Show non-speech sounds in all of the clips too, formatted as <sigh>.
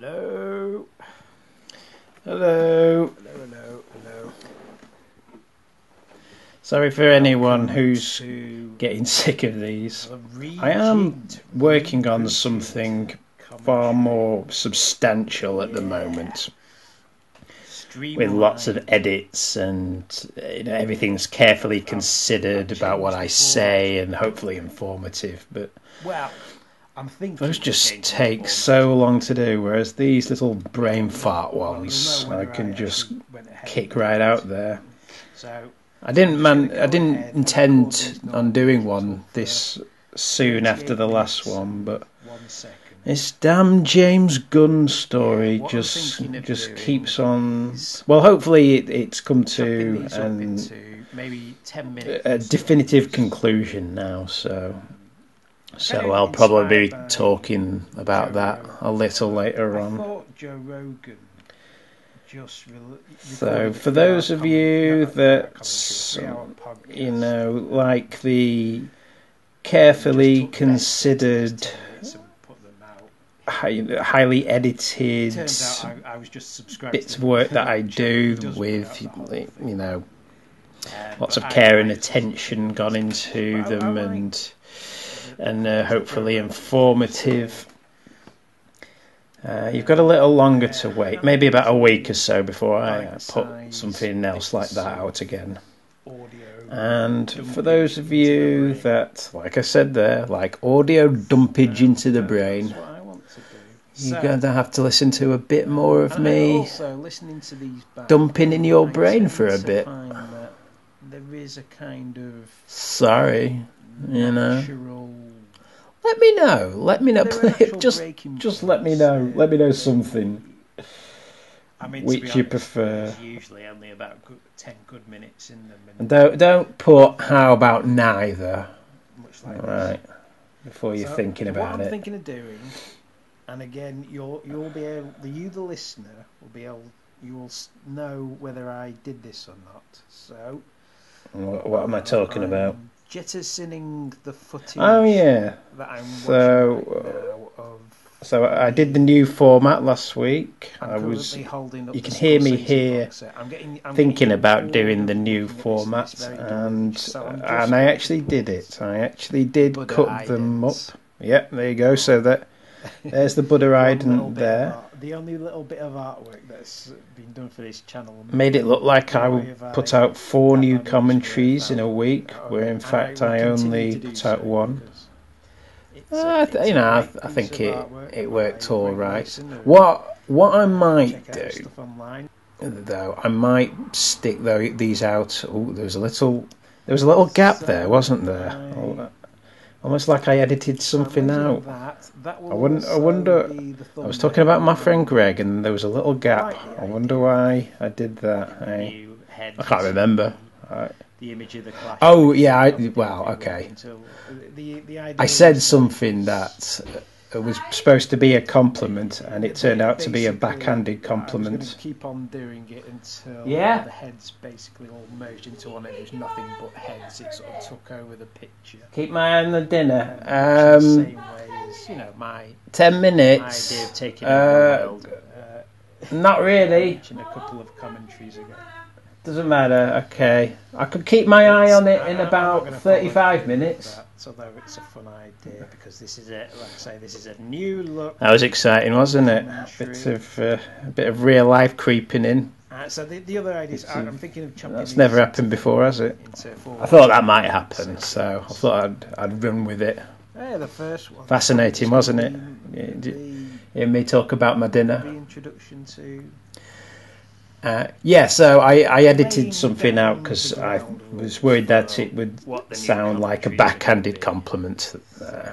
Hello. Hello. Hello, hello, hello. Sorry for anyone who's getting sick of these. I am working on something far more substantial at the moment, with lots of edits and you know, everything's carefully considered about what I say and hopefully informative. But Well, I'm thinking. those just take so long to do, whereas these little brain fart ones I can just actually went ahead kick right out there. So I didn't man. I didn't intend on doing one this soon after the last one, but this damn James Gunn story I'm just just keeps on. Well, hopefully it, it's come to these up an, maybe ten minutes. a definitive conclusion now. So, so I'll probably be talking about Joe that Rogan. a little later on. Joe Rogan just re- So, for those of you comment- not a that. You know, like the carefully Just took the best considered. 10 minutes and put them out. high, highly edited I, I was just bits of work that I do with, put out the whole like, thing. you know, Um, lots of care and attention gone into But I- I them and and uh, hopefully informative. Uh, you've got a little longer to wait, maybe about a week or so before I uh, put something else like that out again. And for those of you that, like I said there, like audio dumpage into the brain, That's what I want to do. you're going to have to listen to a bit more of me Also, listening to these bands, dumping in your brain for a bit. There is a kind of Sorry, you know. Natural. Let me know. Let me know. there are natural Just, just let me know. points, Let me know something I mean, which be you prefer. Usually only about good, ten good minutes in them, And and don't don't put how about neither. much like this. Right. Before you're So, thinking what about I'm it. thinking of doing, and again, you'll you'll be able, you the listener will be able, you will know whether I did this or not. So, What, what am I talking I'm about? Jettisoning the footage. Oh yeah. That I'm So, right uh, of. So I did the new format last week. I'm I was you can hear me here. I'm getting, I'm thinking about doing the new looking at this, format, and. So I'm uh, and I actually did it. I actually did Buddha cut them up. Yep, there you go. So that there's the Buddha <laughs> ident there. The only little bit of artwork that's been done for this channel. Made it look like I have put I out four new commentaries in a week, where in fact will I only put so out one. Uh, I th- you know, I, I think it artwork it worked all right. What what I might do stuff online. though, I might stick though these out. Oh, there's a little there was a little gap there, wasn't there? Almost like I edited something out. That. That I wouldn't- I wonder- I was talking about my friend Greg, and there was a little gap. Right, I wonder why I did that. the eh? I can't remember. I, The image of the clash. Oh, yeah, I- well, okay. Until the, the idea I said something that uh, was supposed to be a compliment, and it turned out to be a Basically, backhanded I was gonna compliment. keep on doing it until Yeah? the heads basically all merged into one, and it was nothing but heads. It sort of took over the picture. Keep my eye on the dinner. Um, the same way as you know my, ten my minutes. idea of taking Uh, over the world. Uh, Not really. mentioned a couple of commentaries ago. Doesn't matter. Okay, I could keep my eye on it in I- about thirty-five minutes. That, although it's a fun idea because this is a like I say, this is a new look. That was exciting, wasn't it? A bit of uh, a bit of real life creeping in. Uh, so the, the other ideas, uh, I'm thinking of chopping That's never happened before, has it? I thought that might happen, so I thought I'd I'd run with it. Yeah, the first one. Fascinating, wasn't it? The, Hear me talk about my dinner. reintroduction to Uh, yeah, so I, I edited something out because I was worried that it would what sound like a commentaries are gonna backhanded compliment. So, Uh,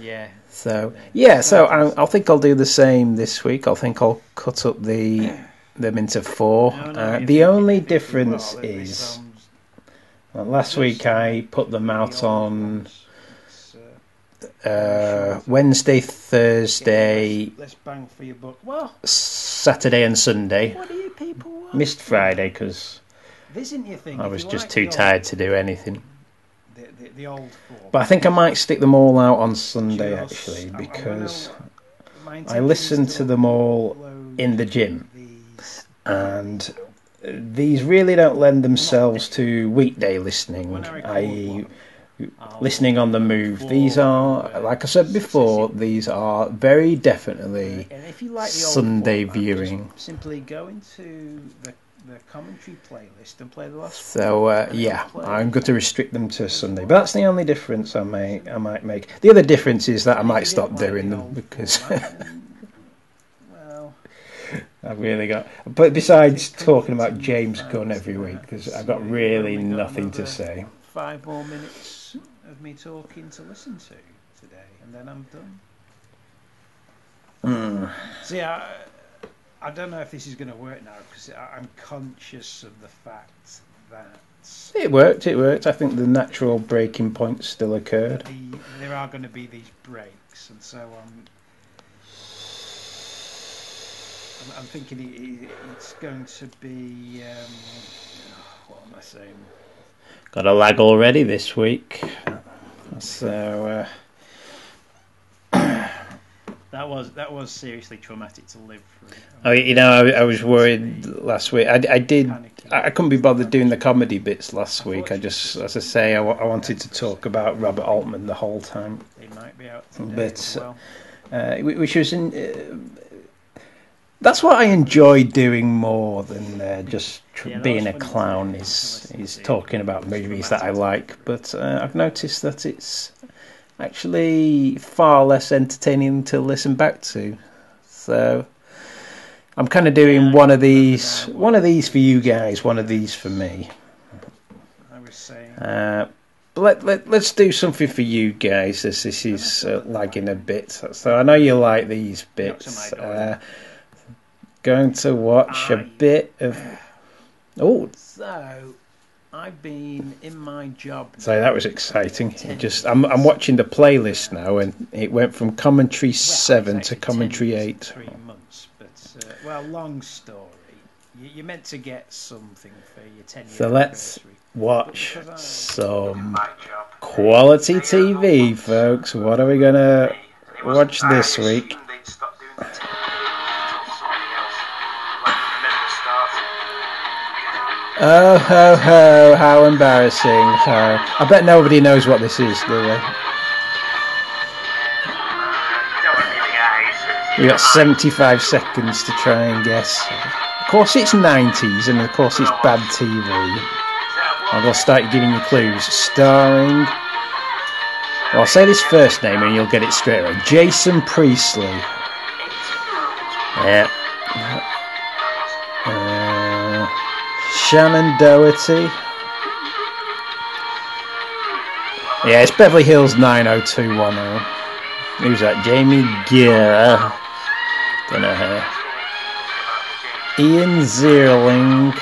yeah, So yeah, so I, I think I'll do the same this week. I think I'll cut up the them into four. No, no, Uh, the only difference is well, last week I put them the out old on ones. It's, uh, Wednesday, Thursday, let's, let's bang for your buck. Well, Saturday, and Sunday. what do you people want? Missed Friday because This isn't your thing. I was just like too old- tired to do anything. The, the, the old. But I think I might stick them all out on Sunday Just- actually because gonna- I listen to them all in the gym, and uh, these really don't lend themselves to weekday listening, i.e., listening on the move. These are, like I said before, these are very definitely Sunday viewing. Simply go into the the commentary playlist and play the last. So uh, yeah, I'm going to restrict them to Sunday, but that's the only difference I may I might make. The other difference is that I might stop doing them because. <laughs> well, I've really got. But besides talking about James Gunn every week, because I've got really nothing to say. Five more minutes of me talking to listen to today, and then I'm done. Mm. So yeah. I don't know if this is going to work now because I'm conscious of the fact that it worked. It worked. I think the natural breaking point still occurred. The, there are going to be these breaks, and so I'm. I'm, I'm thinking it, it's going to be. Um, what am I saying? Got a lag already this week, so. Uh, <coughs> that was that was seriously traumatic to live through. Oh, you know, I, I was worried last week. I, I did. I, I couldn't be bothered doing the comedy bits last week. I just, as I say, I, I wanted to talk about Robert Altman the whole time. He might be out but well. uh, which was in. That's what I enjoy doing more than uh, just tr- yeah, being a clown. Is is talking about movies that I like, but uh, I've noticed that it's actually far less entertaining to listen back to. So I'm kind of doing one of these, one of these for you guys, one of these for me. I was saying. Uh, let, let, let's do something for you guys as this is uh, lagging a bit. So I know you like these bits. Going to watch a bit of. <sighs> Oh. So I've been in my job. So that was exciting. just I'm I'm watching the playlist now, and it went from commentary well, seven to commentary eight. Three months, but uh, well, long story. You, are meant to get something for your ten year. So let's watch some quality TV, folks. What are we gonna watch this week? Oh, ho, ho, how embarrassing. I bet nobody knows what this is, do they? You got 75 seconds to try and guess. Of course, it's 90s, and of course, it's bad TV. Going to start giving you clues. Starring. I'll say this first name and you'll get it straight away. Jason Priestley. Yeah. Shannen Doherty. Yeah, it's Beverly Hills 90210. Who's that? Jamie Gear. Don't know her. Ian Ziering.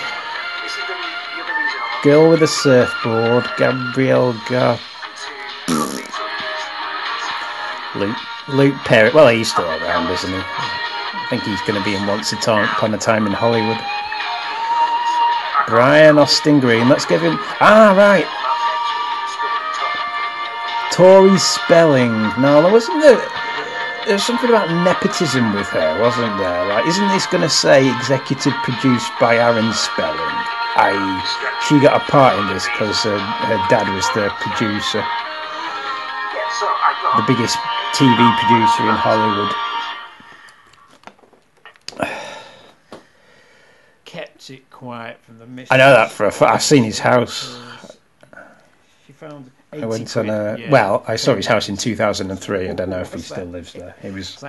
Girl with a surfboard. Gabrielle Gar. Luke, Luke Perry. Well, he's still around, isn't he? I think he's going to be in Once Upon a Time in Hollywood. Brian Austin Green. Let's give him. Ah, right. Tori Spelling. No, there wasn't there. There's something about nepotism with her, wasn't there? Like, isn't this going to say executive produced by Aaron Spelling? I. She got a part in this because her, her dad was the producer, the biggest TV producer in Hollywood. It quiet from the mission. I know that for a fact. I've seen his house. She found. I went on a yeah. well. I saw his house in 2003. I don't know if he still lives there. It was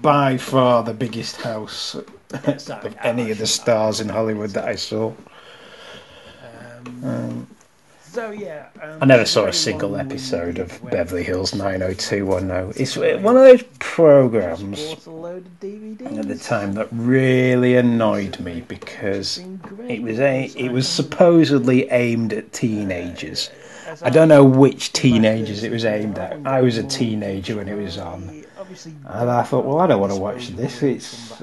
by far the biggest house of any of the stars in Hollywood that I saw. Um, um, so yeah, um, I never saw a single episode of Beverly Hills 90210. It's one of those programs at the time that really annoyed me because it was a it was supposedly aimed at teenagers. I don't know which teenagers it was aimed at. I was a teenager when it was on. And I thought, well, I don't want to watch this. It's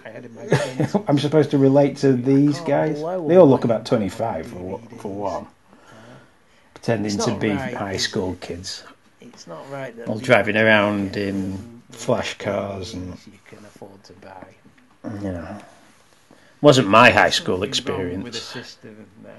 <laughs> I'm supposed to relate to these guys. They all look about 25 for, for one pretending to be right, high school kids. It's not right that all driving around in flash cars and you can afford to buy. you know, wasn't my high school Something With the experience. uh,